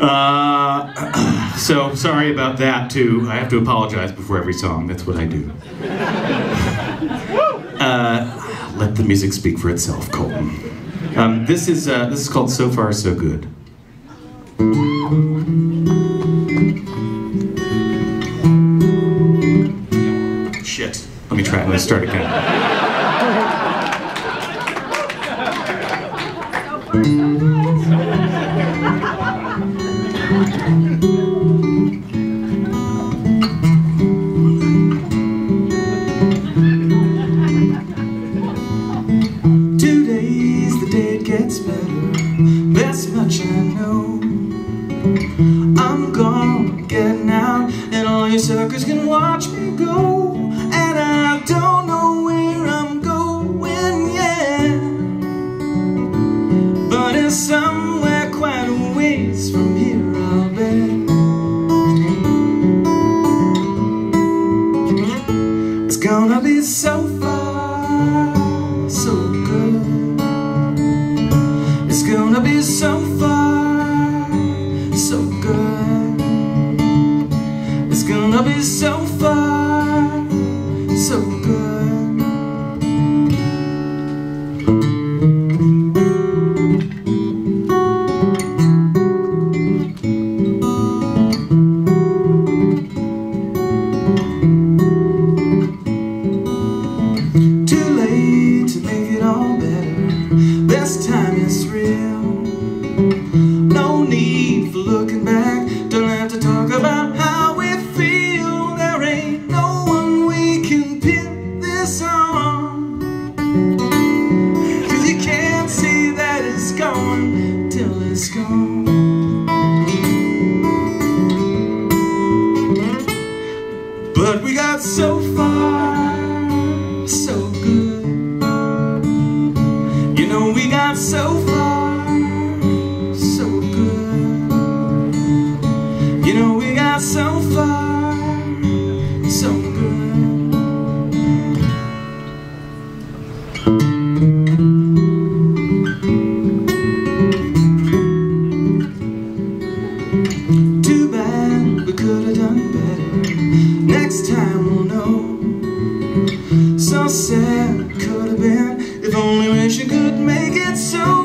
Uh, so sorry about that too. I have to apologize before every song. That's what I do. Uh, let the music speak for itself, Coulton. Um, this is uh, this is called "So Far So Good." Shit. Let me try. Let me start again. Two days, the day it gets better. That's much I know. I'm gone, getting out, and all you suckers can watch me go. And I don't know where I'm going yet, but it's somewhere gonna be so far, so good. It's gonna be so far, so good. It's gonna be so far, so good. Need for looking back. Don't have to talk about how we feel. There ain't no one we can pin this on. Cause you can't see that it's gone till it's gone. But we got so far, so good. Too bad we could have done better. Next time we'll know. So sad it could have been if only wish you could make it so.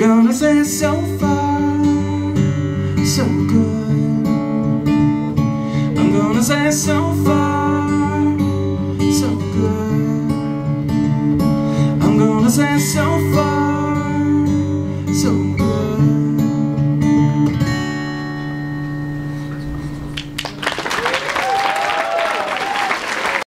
Gonna say so far, so good. I'm gonna say so far, so good. I'm gonna say so